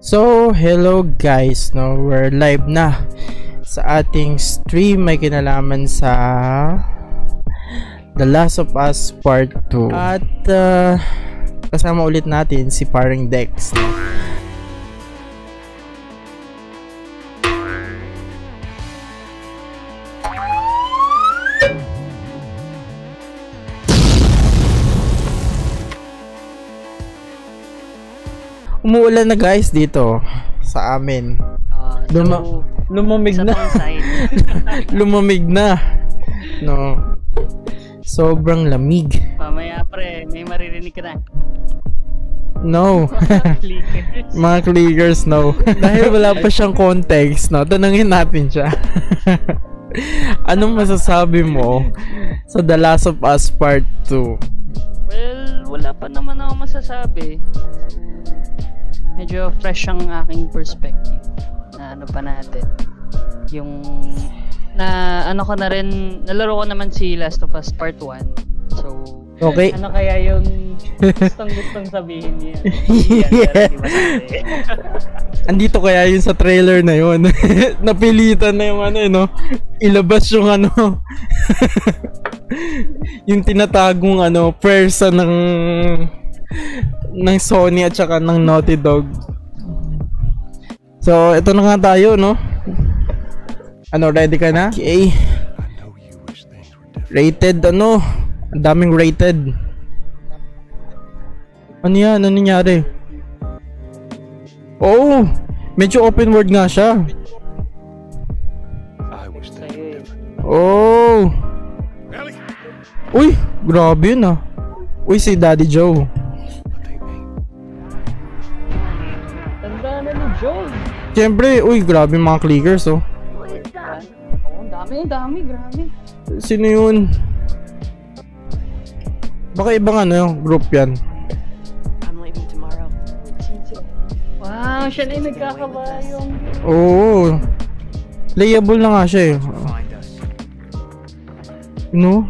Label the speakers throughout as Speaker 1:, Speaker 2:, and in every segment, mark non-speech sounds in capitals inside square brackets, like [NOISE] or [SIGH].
Speaker 1: So, hello guys, no, we're live na sa ating stream. May kinalaman sa The Last of Us Part 2 at uh, kasama ulit natin si paring Dex. no? Umuulan na guys dito sa amin.
Speaker 2: Ah, so,
Speaker 1: Luma- lumamig na. [LAUGHS] lumamig na. No. Sobrang lamig.
Speaker 2: Mamaya pre, may maririnig ka na.
Speaker 1: No. [LAUGHS]
Speaker 2: Clickers.
Speaker 1: Mga clickers, no. [LAUGHS] Dahil wala pa siyang context, no. Tanungin natin siya. Anong masasabi mo sa The Last of Us Part 2?
Speaker 2: well, wala pa naman ako masasabi. Medyo fresh ang aking perspective. Na ano pa natin. Yung na ano ko na rin, nalaro ko naman si Last of Us Part 1. So,
Speaker 1: Okay.
Speaker 2: ano kaya yung gustong gustong sabihin niya? [LAUGHS]
Speaker 1: Yeah. Andito kaya yun sa trailer na yun. [LAUGHS] Napilitan na yung ano, eh, no? Ilabas yung ano. [LAUGHS] yung tinatagong ano, persa ng ng Sony at saka ng Naughty Dog. So, ito na nga tayo, no? Ano, ready ka na? Okay. Rated, ano? Ang daming rated. Ano yan? Ano nangyari? Oh! Medyo open world nga siya. Oh! Uy! Grabe yun ah. Uy, si Daddy Joe. Siyempre, uy, grabe yung mga clickers oh.
Speaker 2: Ang dami, dami, grabe.
Speaker 1: Sino yun? Baka ibang ano, group yan.
Speaker 2: Wow, siya na yung nagkakabayong.
Speaker 1: Oo. Playable na nga siya eh. No?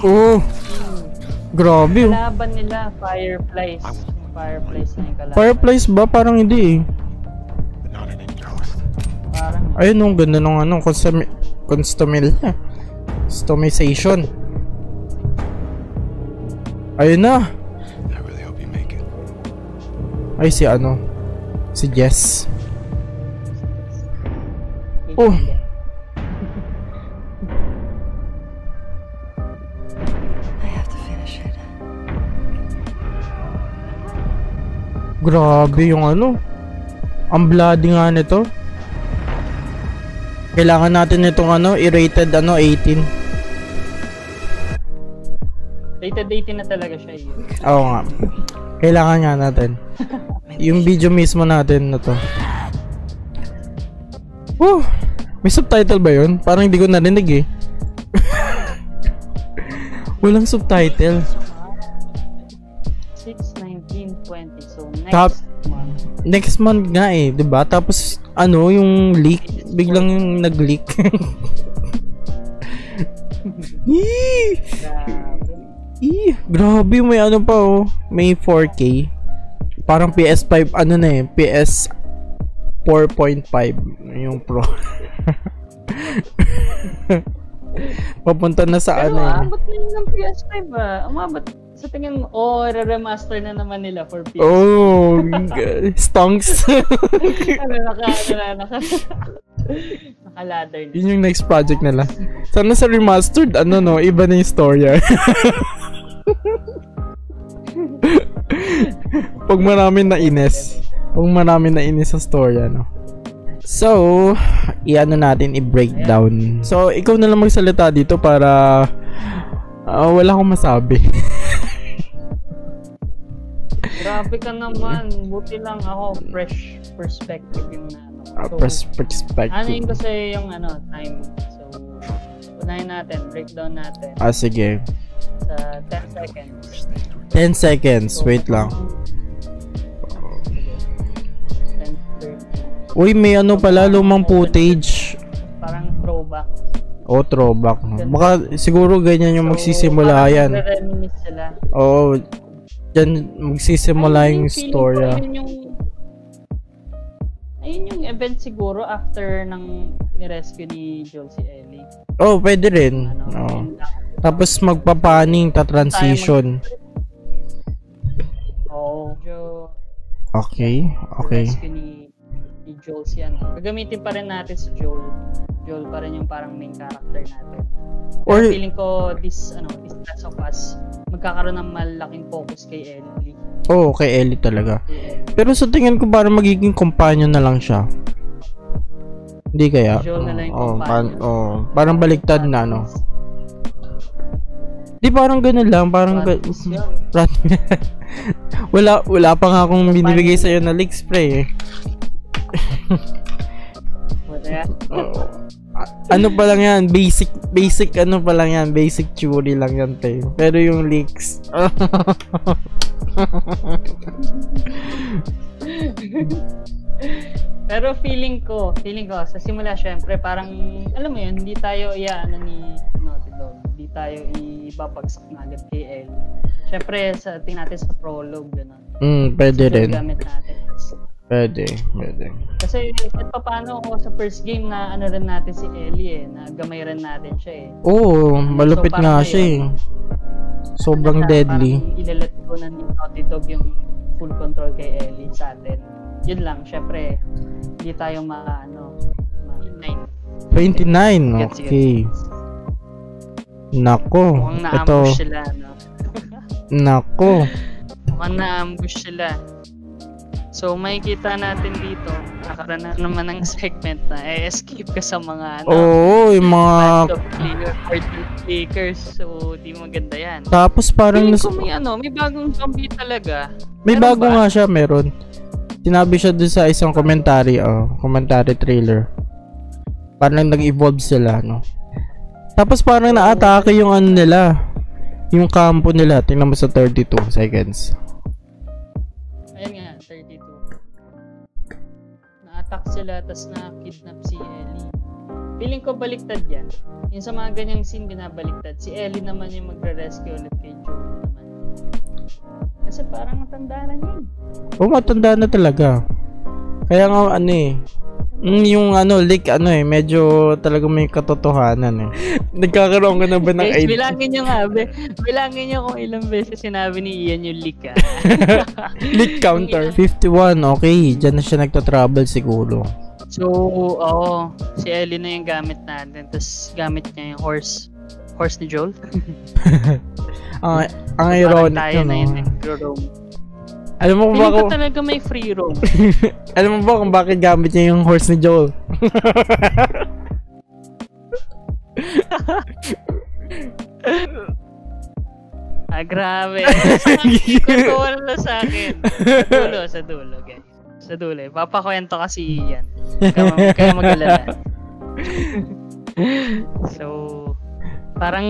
Speaker 1: Oo. Grabe oh.
Speaker 2: Laban nila, Fireflies. Fireflies na yung kalaban.
Speaker 1: Fireplace ba? Parang hindi eh.
Speaker 2: Parang,
Speaker 1: Ayun, ang ganda nung ano, custom customil customization. Ayun na.
Speaker 3: I really hope you make it.
Speaker 1: Ay, si ano? Si Jess. Oh. Grabe yung ano. Ang bloody nga nito. Kailangan natin itong ano, i-rated ano, 18.
Speaker 2: Rated 18 na talaga siya eh.
Speaker 1: Oo nga. Kailangan nga natin. [LAUGHS] Yung video mismo natin na to. Woo! May subtitle ba yun? Parang hindi ko narinig eh. [LAUGHS] Walang subtitle.
Speaker 2: 6, 19, 20. So, next
Speaker 1: Top-
Speaker 2: month.
Speaker 1: Next month nga eh, ba? Tapos ano, yung leak, biglang yung nag-leak. [LAUGHS]
Speaker 2: Grabe.
Speaker 1: Ih, grabe may ano pa oh. May 4K. Parang PS5 ano na eh, PS 4.5 yung Pro. [LAUGHS] Papunta na sa
Speaker 2: Pero
Speaker 1: ano eh.
Speaker 2: abot na yun ng PS5 ah. Umabot. Sa tingin mo, oh, re-remaster na naman nila for PS5.
Speaker 1: Oh, stonks. [LAUGHS]
Speaker 2: ano, naka, ano na, naka, naka-ladder na.
Speaker 1: Yun yung next project nila. Sana sa remastered, ano no, iba na yung storya. Pag [LAUGHS] marami na inis. Pag marami na inis sa storya, no. So, i-ano natin, i-breakdown. So, ikaw na lang magsalita dito para ah, wala akong masabi. [LAUGHS]
Speaker 2: Grabe ka naman. Buti lang ako, fresh perspective yung ano.
Speaker 1: Ah,
Speaker 2: So,
Speaker 1: pers- perspective.
Speaker 2: ano yung kasi yung ano, time. So, unahin natin, breakdown natin
Speaker 1: Ah, sige.
Speaker 2: sa 10 seconds.
Speaker 1: 10 seconds. Wait lang.
Speaker 2: 10, 30.
Speaker 1: Uy, may ano pala, lumang footage.
Speaker 2: Parang throwback.
Speaker 1: O throwback. No? Baka siguro ganyan yung magsisimula yan. Oo. Diyan magsisimula
Speaker 2: Ayun
Speaker 1: yung
Speaker 2: ko,
Speaker 1: storya.
Speaker 2: Ayun yung, ayun yung event siguro after ng ni-rescue ni Joel si Ellie.
Speaker 1: Oh, pwede rin.
Speaker 2: Ano,
Speaker 1: Oh. Tapos magpapaning ta transition.
Speaker 2: Medyo
Speaker 1: Okay, okay.
Speaker 2: ni, ni Joel si ano. Gagamitin pa rin natin si Joel. Joel pa rin yung parang main character natin.
Speaker 1: Or
Speaker 2: Or, feeling ko this ano this Last of Us magkakaroon ng malaking focus kay Ellie.
Speaker 1: oh, kay Ellie talaga.
Speaker 2: Ellie.
Speaker 1: Pero sa tingin ko parang magiging companion na lang siya. Hindi kaya?
Speaker 2: Joel na lang yung
Speaker 1: oh,
Speaker 2: companion.
Speaker 1: parang, oh, parang baliktad na ano. Di parang ganun lang, parang ga- [LAUGHS] wala wala pa nga akong binibigay sa na leak spray eh.
Speaker 2: Wala [LAUGHS]
Speaker 1: ano pa lang yan, basic basic ano pa lang yan, basic theory lang yan, te. Pero yung leaks. [LAUGHS]
Speaker 2: Pero feeling ko, feeling ko, sa simula syempre, parang, alam mo yun, hindi tayo iyaano ni Naughty Dog. Hindi tayo ibabagsak na agad kay L. Syempre, sa, tingnan natin sa prologue, gano'n.
Speaker 1: mm, pwede
Speaker 2: So,
Speaker 1: rin.
Speaker 2: gamit natin.
Speaker 1: Pwede, pwede.
Speaker 2: Kasi, kahit pa paano sa first game na ano rin natin si Ellie eh, na gamay rin natin siya eh.
Speaker 1: Oo, malupit
Speaker 2: So,
Speaker 1: nga siya eh. Sobrang
Speaker 2: Na
Speaker 1: deadly.
Speaker 2: Ilalet ko na ni Naughty Dog yung full control kay Ellie sa atin. Yun lang, syempre, hindi tayo ma, ano, ma,
Speaker 1: 29,
Speaker 2: Gets,
Speaker 1: okay.
Speaker 2: gets.
Speaker 1: Nako,
Speaker 2: Mukhang
Speaker 1: ito.
Speaker 2: na-ambush sila, no? [LAUGHS]
Speaker 1: Nako.
Speaker 2: Mukhang na-ambush sila. So, makikita natin dito, nakaroon na naman ng segment na eh, escape ka sa mga, ano,
Speaker 1: Oo, yung mga...
Speaker 2: party clickers. So, di maganda yan.
Speaker 1: Tapos parang nas...
Speaker 2: may ano, may bagong zombie talaga.
Speaker 1: May
Speaker 2: Meron
Speaker 1: bago
Speaker 2: ba?
Speaker 1: nga siya, meron. Sinabi siya dun sa isang commentary, oh, commentary trailer. Parang nag-evolve sila, no? Tapos parang na-atake yung ano nila. Yung campo nila. Tingnan mo sa 32 seconds.
Speaker 2: Ayun nga, 32. Na-attack sila, tas na-kidnap si Ellie. Feeling ko baliktad yan. Yung sa mga ganyang scene, binabaliktad. Si Ellie naman yung magre-rescue ulit kay Joel naman. Kasi parang matanda na yun.
Speaker 1: Oh, matanda na talaga. Kaya nga ano eh. Mm, yung ano, leak ano eh, medyo talaga may katotohanan eh. [LAUGHS] Nagkakaroon ka na ba ng idea?
Speaker 2: bilangin nyo nga, be. Bilangin nyo kung ilang beses sinabi ni Ian yung leak, ah. [LAUGHS]
Speaker 1: leak counter. [LAUGHS] 51, okay. Diyan na siya nagta-travel siguro.
Speaker 2: So, oo. Si Ellie na yung gamit natin. Tapos, gamit niya yung horse. Horse ni Joel.
Speaker 1: Ang, ang
Speaker 2: Parang
Speaker 1: ironic
Speaker 2: tayo
Speaker 1: yun,
Speaker 2: na yun
Speaker 1: no? Alam mo ba kung,
Speaker 2: talaga may free roam. [LAUGHS]
Speaker 1: alam mo ba kung bakit gamit niya yung horse ni Joel? [LAUGHS]
Speaker 2: ah, grabe. [LAUGHS] Mo na sa akin. Sa dulo, sa dulo, guys. Sa dulo. eh. Papakwento kasi yan. Kaya, kaya mag-alala. so, parang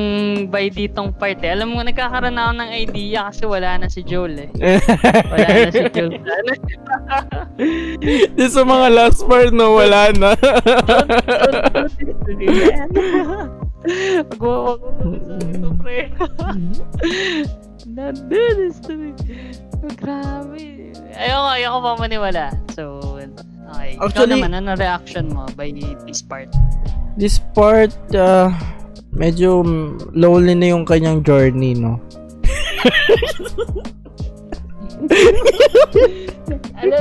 Speaker 2: by ditong part eh. Alam mo, nagkakaroon na ako ng idea kasi wala na si Joel eh. Wala na si Joel. [LAUGHS]
Speaker 1: Di sa mga last part no, wala na.
Speaker 2: Magwawa ko sa pre. Not do this to me. Oh, grabe. Ayoko, ayoko pa maniwala. So, okay. Ikaw
Speaker 1: Actually-
Speaker 2: naman, ano reaction mo by this part?
Speaker 1: This part, uh, medyo lonely na yung kanyang journey, no?
Speaker 2: Ano,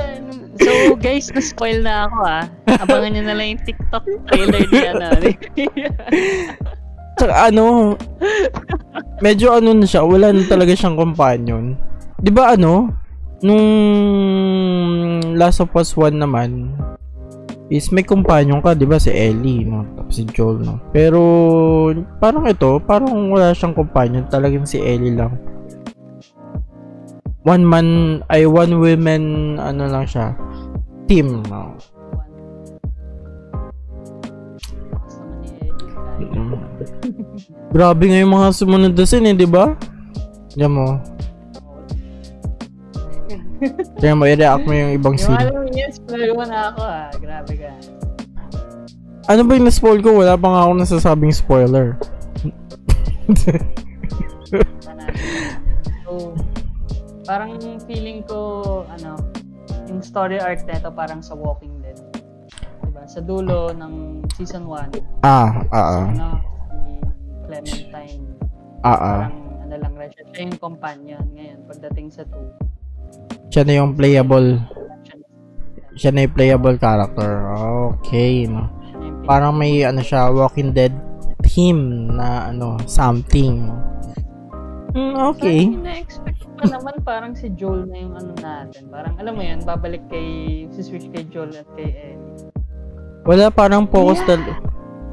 Speaker 2: so guys, na-spoil na ako ah. Abangan nyo na lang yung TikTok trailer ni ano. [LAUGHS]
Speaker 1: Tsaka ano, medyo ano na siya, wala na talaga siyang companion. 'Di ba ano, nung Last of Us 1 naman, is may companion ka, 'di ba si Ellie, no? Tapos si Joel, no? Pero parang ito, parang wala siyang companion, talagang si Ellie lang. One man, ay one women, ano lang siya, team, no? Mm. Grabe nga yung mga sumunod na scene, eh, di ba? Diyan mo. [LAUGHS] Diyan mo, i-react mo yung ibang
Speaker 2: Yung
Speaker 1: scene.
Speaker 2: alam niya, spoil mo na ako ah. Grabe ka.
Speaker 1: Ano ba yung na-spoil ko? Wala pa nga ako nasasabing spoiler. [LAUGHS]
Speaker 2: So, Parang feeling ko, ano, yung story arc nito parang sa Walking Dead. Diba? Sa dulo ng season 1,
Speaker 1: Ah, ah, ah.
Speaker 2: ano, si Clementine,
Speaker 1: Ah, ah.
Speaker 2: parang ano lang siya yung companion. Ngayon, pagdating sa 2,
Speaker 1: Siya na yung playable.
Speaker 2: siya,
Speaker 1: na yung playable character. Okay, no. Parang may ano siya, Walking Dead theme na ano, something. Mm, okay.
Speaker 2: Ina-expect ko pa naman parang si Joel na yung ano natin. Parang alam mo yun, babalik kay, si switch kay Joel at kay Ellie.
Speaker 1: Wala parang focus tal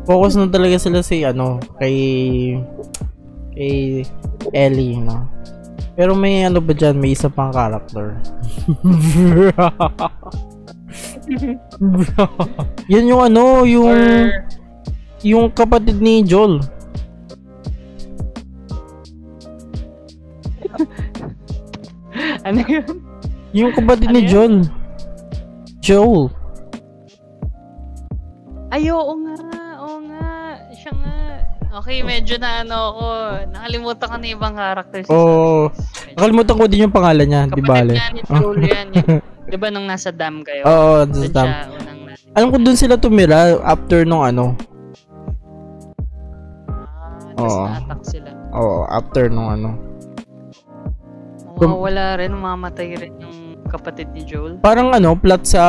Speaker 1: focus na talaga sila si ano kay kay Ellie, no. Pero may ano ba diyan, may isa pang character. [LAUGHS] Yan yung ano, yung
Speaker 2: Or,
Speaker 1: yung kapatid ni Joel. [LAUGHS]
Speaker 2: ano yun?
Speaker 1: Yung kapatid
Speaker 2: Ano
Speaker 1: ni
Speaker 2: yan?
Speaker 1: Joel. Joel.
Speaker 2: Ay, oo nga, Okay, medyo na ano ako. Nakalimutan ko na ibang characters.
Speaker 1: Oo. Nakalimutan ko din yung pangalan niya, di
Speaker 2: Kapatid
Speaker 1: bale.
Speaker 2: nga ni Joel yan. Yung, [LAUGHS] di ba nung nasa dam kayo?
Speaker 1: Oo,
Speaker 2: Doon
Speaker 1: sa
Speaker 2: siya
Speaker 1: tam.
Speaker 2: unang natin.
Speaker 1: Alam ko doon sila tumira after nung ano.
Speaker 2: Ah,
Speaker 1: Oo.
Speaker 2: na-attack sila.
Speaker 1: Oo, after nung ano.
Speaker 2: Oo, wala rin. Mamatay rin yung kapatid ni Joel.
Speaker 1: Parang ano, plot sa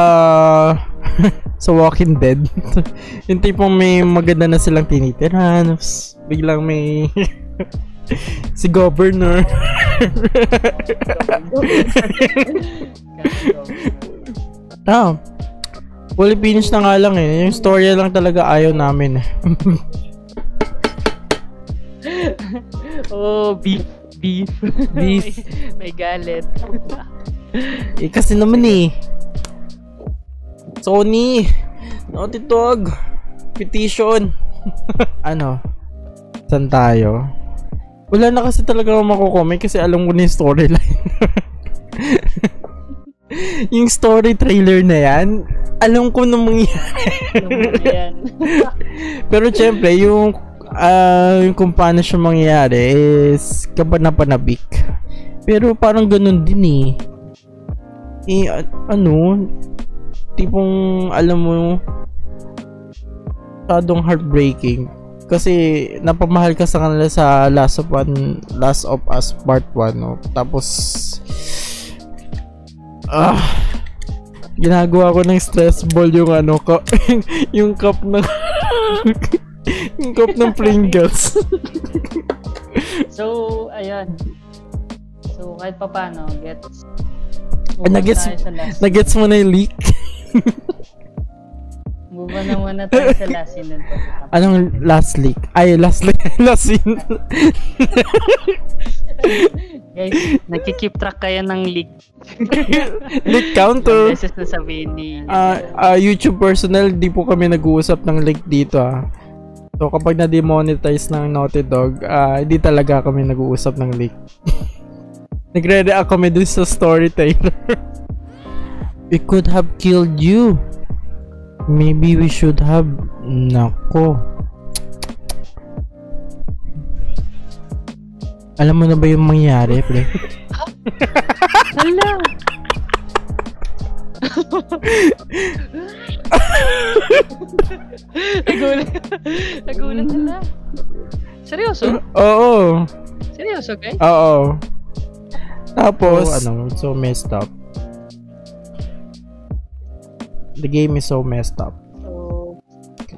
Speaker 1: [LAUGHS] sa Walking Dead. [LAUGHS] yung tipong may maganda na silang tinitirahan. tapos Biglang may [LAUGHS] si Governor. ah, fully finished na nga lang eh. Yung story lang talaga ayaw namin eh.
Speaker 2: oh, beef. Beef.
Speaker 1: Beef.
Speaker 2: may, may galit.
Speaker 1: Eh kasi naman eh. Sony, Naughty Dog, petition. [LAUGHS] ano? Saan tayo? Wala na kasi talaga ako makukomment kasi alam ko na yung storyline. [LAUGHS] yung story trailer na yan, alam ko na
Speaker 2: yan. [LAUGHS]
Speaker 1: Pero syempre, yung ah yung kung paano siya mangyayari is kapanapanabik. Pero parang ganun din eh. Eh, ano, tipong alam mo, masyadong heartbreaking. Kasi napamahal ka sa kanila sa Last of One, Last of Us Part 1, no? Tapos, ah, ginagawa ko ng stress ball yung ano ko, [LAUGHS] yung cup ng [LAUGHS] yung cup ng Pringles. [LAUGHS]
Speaker 2: So, ayun. So, kahit pa paano, gets.
Speaker 1: Nagets-. Nagets mo na yung leak?
Speaker 2: Move on na muna tayo sa last scene nun.
Speaker 1: Anong last leak? Ay, last leak. [LAUGHS] last scene.
Speaker 2: Guys, nagki-keep track kayo ng leak. [LAUGHS]
Speaker 1: leak counter.
Speaker 2: beses na sabihin ni...
Speaker 1: Ah, ah, YouTube personnel, di po kami nag-uusap ng leak dito ah. So kapag na-demonetize ng Naughty Dog, ah, hindi talaga kami nag-uusap ng leak. [LAUGHS] Nagre-react kami dun sa story trailer. [LAUGHS] we could have killed you. Maybe we should have... Nako. Alam mo na ba yung mangyari, pre?
Speaker 2: Hala! Nagulat. Nagulat sila. Seryoso?
Speaker 1: Oo.
Speaker 2: Seryoso, guys?
Speaker 1: Oo. Tapos,
Speaker 2: So,
Speaker 1: ano, it's so messed up. The game is so messed up.
Speaker 2: So,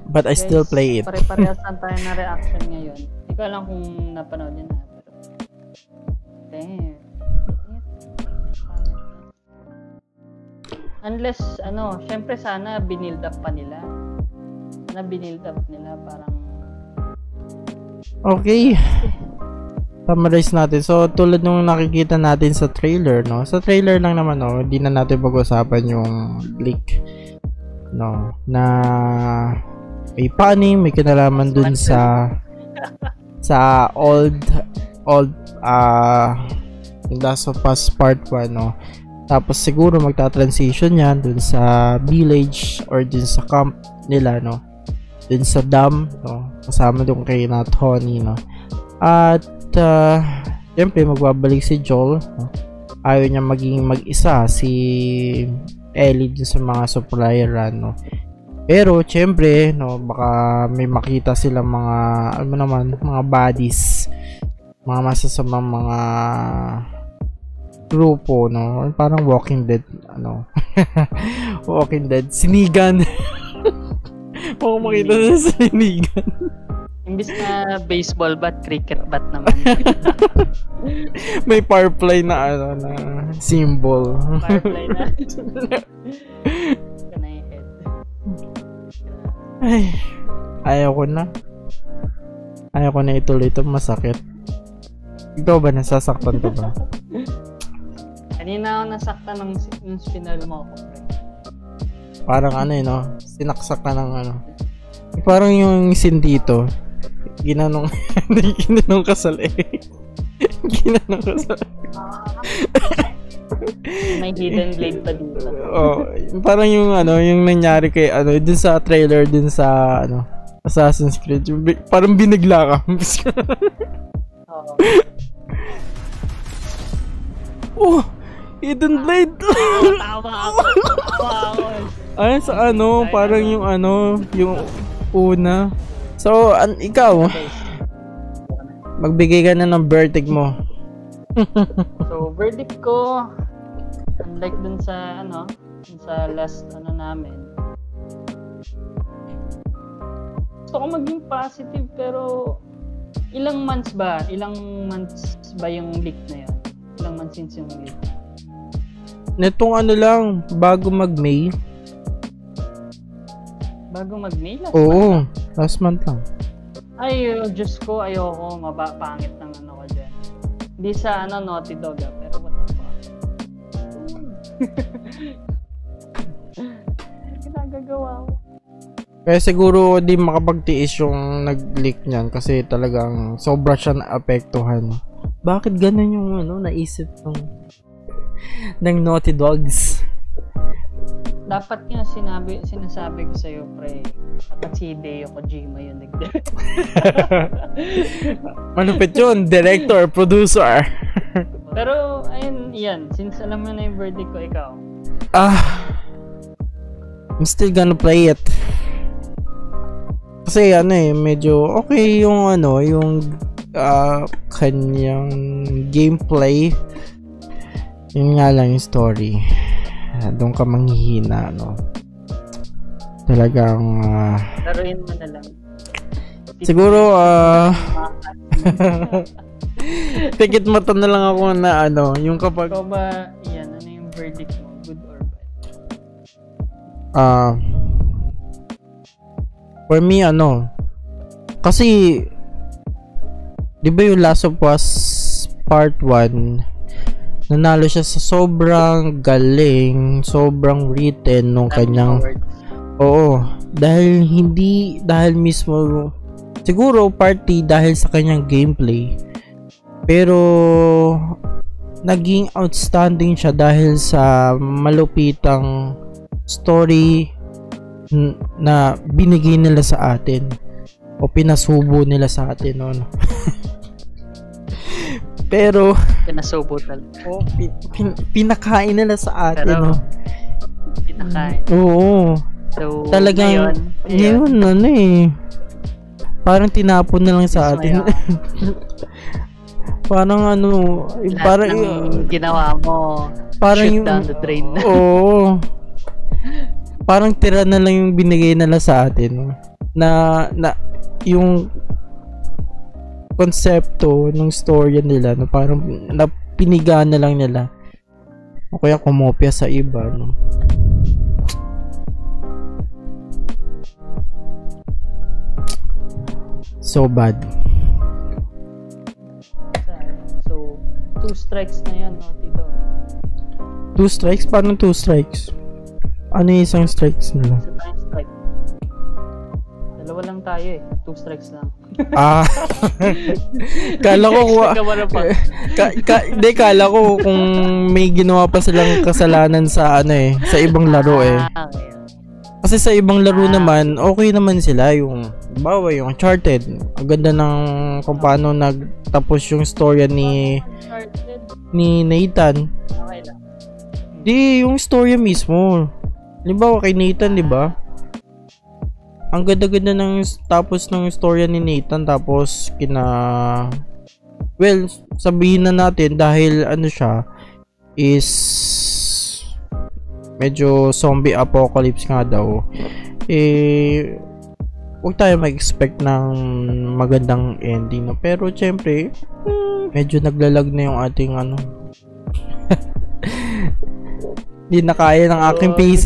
Speaker 1: But I still
Speaker 2: guys,
Speaker 1: play it.
Speaker 2: Pare-parehas [LAUGHS] lang tayo na reaction ngayon. Hindi ko alam kung napanood yun na. Pero, damn. Unless, ano, syempre sana binild up pa nila. Sana binild up nila parang
Speaker 1: Okay. [LAUGHS] Summarize natin. So, tulad nung nakikita natin sa trailer, no? Sa trailer lang naman, no? Hindi na natin pag-usapan yung leak. No? Na may funny, may kinalaman dun sa sa old old ah uh, Last of Us Part 1, no? Tapos siguro magta-transition yan dun sa village or dun sa camp nila, no? Dun sa dam, no? Kasama dun kay na Tony, no? At, uh, syempre, magbabalik si Joel, ayaw niya maging mag-isa si Ellie dun sa mga supplier ano. Pero syempre, no, baka may makita silang mga ano naman, mga bodies, mga masasamang mga grupo, no? Parang Walking Dead, ano. [LAUGHS] walking Dead, sinigan. [LAUGHS] Baka makita sa sinigan.
Speaker 2: Imbis na baseball bat, cricket bat naman. [LAUGHS]
Speaker 1: May firefly na ano na symbol.
Speaker 2: Na. [LAUGHS] Ka na.
Speaker 1: Ay, ayaw ko na. Ayaw ko na ituloy ito, masakit. Ikaw ba, nasasaktan ka ba? [LAUGHS]
Speaker 2: Kanina ako nasaktan ng, ng spinal mo ako.
Speaker 1: Parang ano eh, no? Sinaksak ka ng ano. Parang yung scene dito, ginanong, [LAUGHS] hindi ginanong kasal eh. ginanong kasal.
Speaker 2: May hidden blade pa dito.
Speaker 1: oh, parang yung ano, yung nangyari kay ano, dun sa trailer dun sa ano, Assassin's Creed. Yung parang binigla ka. [LAUGHS] Oh, hidden blade.
Speaker 2: Tawa ako. Tawa ako.
Speaker 1: Ay, sa ano, parang yung ano, yung una. So, an ikaw, magbigay ka na ng verdict mo. [LAUGHS]
Speaker 2: So, verdict ko, unlike dun sa, ano, dun sa last, ano namin, gusto ko maging positive, pero ilang months ba? Ilang months ba yung leak na yun? Ilang months since yung leak?
Speaker 1: Netong ano lang, bago mag-May.
Speaker 2: Bago mag-May last
Speaker 1: Oo, last month lang.
Speaker 2: Ay, oh, Diyos ko, ayoko, maba, pangit ng ano ko dyan. Hindi sa, ano, Naughty Dog, ah, pero what the fuck. [LAUGHS] Ginagagawa ko.
Speaker 1: Kaya siguro di makapagtiis yung nag-leak niyan kasi talagang sobra siya naapektuhan. Bakit ganun yung ano, naisip ng [LAUGHS] ng Naughty Dogs?
Speaker 2: Dapat nga sinabi, sinasabi ko sa'yo, pre, dapat si Hideo Kojima yun nag [LAUGHS]
Speaker 1: Malupit yun, director, producer.
Speaker 2: Pero, ayun, yan, since alam mo na yung verdict ko, ikaw.
Speaker 1: ah, I'm still gonna play it. Kasi ano eh, medyo okay yung ano, yung ah, kanyang gameplay. Yun nga lang yung story. Ah, Doon ka manghihina, no. Talagang ah,
Speaker 2: Laruin mo na lang.
Speaker 1: siguro ah [LAUGHS] tikit mata na lang ako na ano, yung kapag
Speaker 2: Ikaw ba, yan, ano yung verdict mo? Good or bad?
Speaker 1: Ah. for me ano kasi 'di ba yung Last of Us Part 1 nanalo siya sa sobrang galing, sobrang written nung kanyang. Oo, dahil hindi dahil mismo siguro party dahil sa kanyang gameplay. Pero naging outstanding siya dahil sa malupitang story na binigay nila sa atin o pinasubo nila sa atin no. [LAUGHS] Pero
Speaker 2: Pinasubo talaga.
Speaker 1: oh, pin- pin- pinakain nila sa atin
Speaker 2: Pero,
Speaker 1: no.
Speaker 2: Pinakain.
Speaker 1: Oo.
Speaker 2: So,
Speaker 1: Talagang
Speaker 2: ngayon,
Speaker 1: Ngayon, ano eh. Parang tinapon na lang sa atin. [LAUGHS] parang ano,
Speaker 2: lahat
Speaker 1: parang,
Speaker 2: ng ginawa mo,
Speaker 1: parang
Speaker 2: shoot
Speaker 1: yung,
Speaker 2: down the drain. [LAUGHS]
Speaker 1: Oo. parang tira na lang yung binigay nila sa atin. Na, na, yung konsepto ng storya nila, no, parang napiniga na lang nila. O kaya kumopya sa iba, no. So bad.
Speaker 2: So, two strikes na yan, no, Tito?
Speaker 1: Two strikes? Paano two strikes? Ano yung isang strikes nila?
Speaker 2: Isa tayong strike. Dalawa lang tayo eh. Two strikes lang.
Speaker 1: Ah. kala ko ka, ka, de, kala ko kung may ginawa pa silang kasalanan sa ano eh, sa ibang laro eh.
Speaker 2: Ah.
Speaker 1: Kasi sa ibang laro naman, okay naman sila yung bawa yung Uncharted. Ang ganda ng kung paano nagtapos yung storya ni ni Nathan. Di, yung storya mismo. Halimbawa kay Nathan, di ba? Ang ganda-ganda ng tapos ng storya ni Nathan tapos kina Well, sabihin na natin dahil ano siya is medyo zombie apocalypse nga daw. Eh huwag tayo mag-expect ng magandang ending no? pero syempre hmm, medyo naglalag na yung ating ano hindi na kaya ng aking PC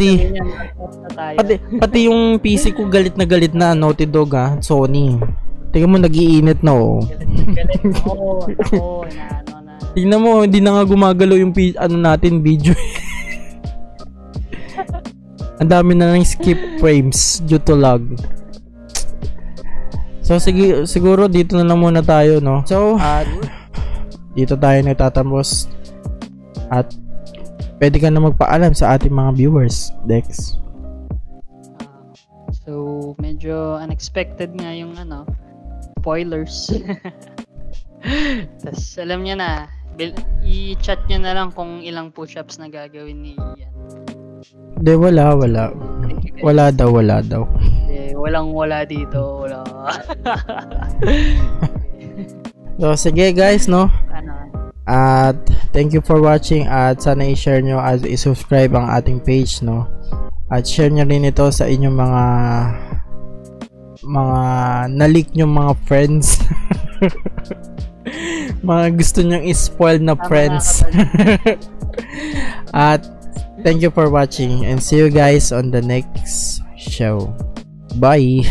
Speaker 1: pati, pati yung PC ko galit na galit na Naughty Dog ha? Sony. Tingnan mo nagiinit na oh.
Speaker 2: Galit. [LAUGHS] Ako, na ano na.
Speaker 1: tingnan mo hindi na nga gumagalaw yung ano natin video. [LAUGHS] Ang dami na ng skip frames due to lag. So sige, siguro dito na lang muna tayo no. So at dito tayo nagtatapos. At pwede ka na magpaalam sa ating mga viewers, Dex.
Speaker 2: Ah, so, medyo unexpected nga yung ano, spoilers. [LAUGHS] Tapos, alam niya na, i-chat niya na lang kung ilang push-ups na gagawin ni Ian.
Speaker 1: De wala, wala. Wala daw, wala daw.
Speaker 2: Eh, walang wala dito, wala. [LAUGHS] [LAUGHS]
Speaker 1: So sige guys, no. At thank you for watching at sana i-share nyo at i-subscribe ang ating page, no. At share nyo rin ito sa inyong mga mga nalik nyo mga friends. [LAUGHS] mga gusto nyong i-spoil na friends. [LAUGHS] at thank you for watching and see you guys on the next show. Bye.